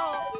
No.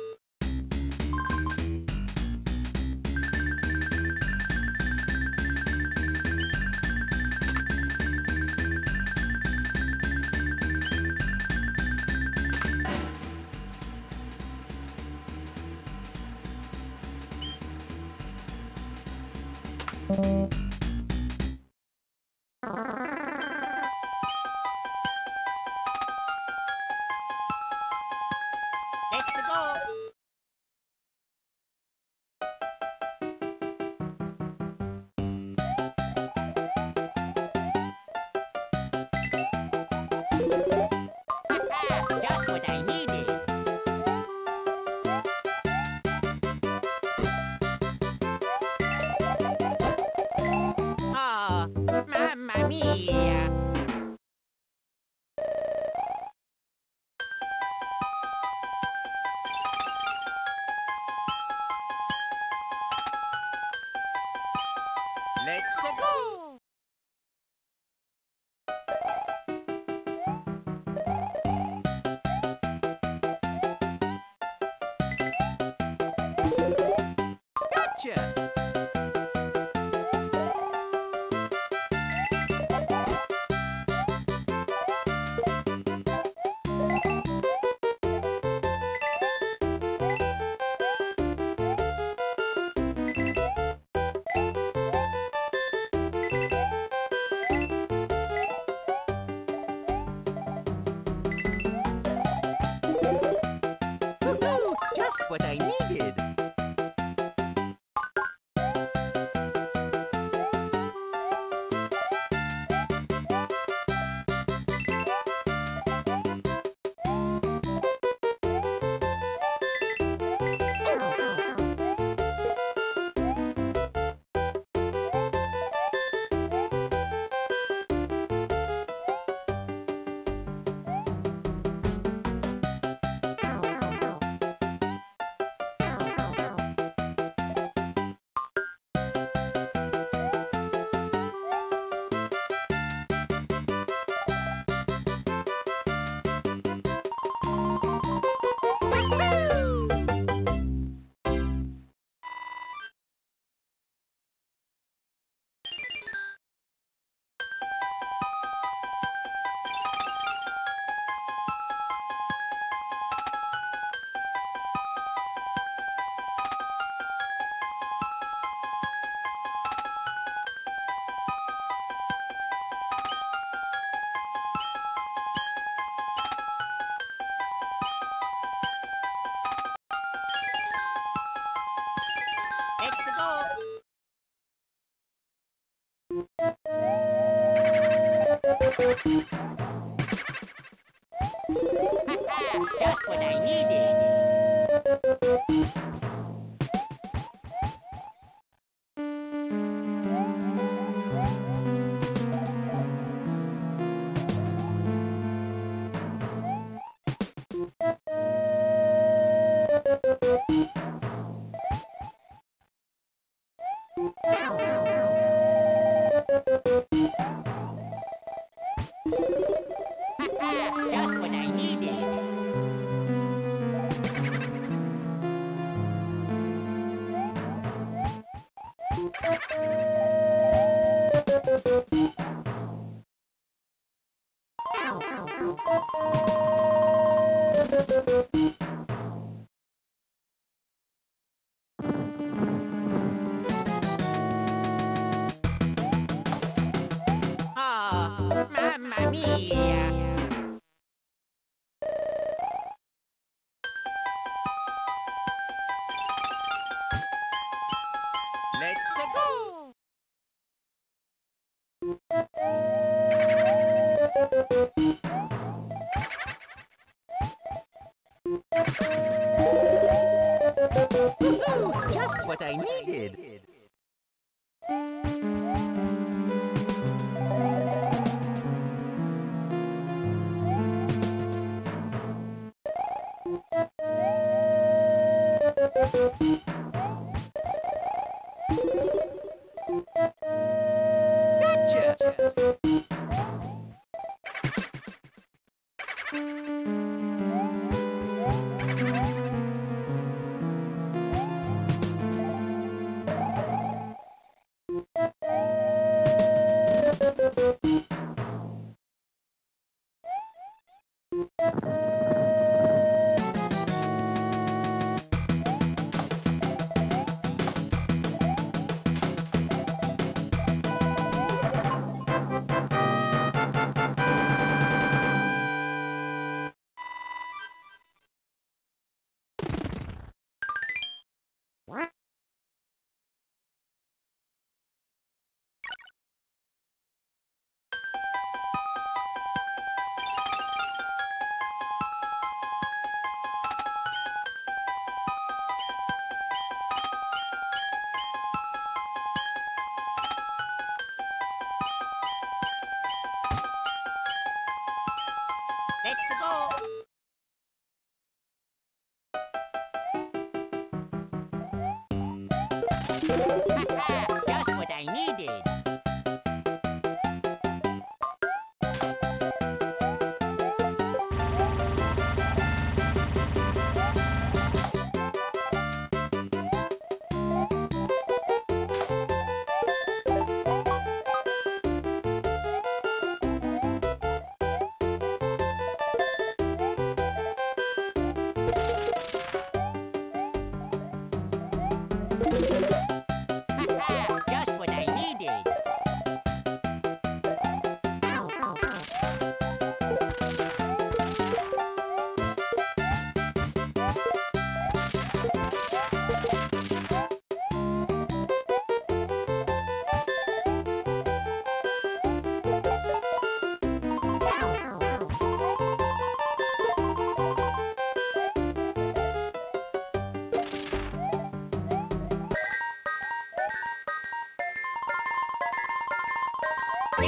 Let's go! Just what I needed.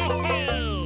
Yay! Let's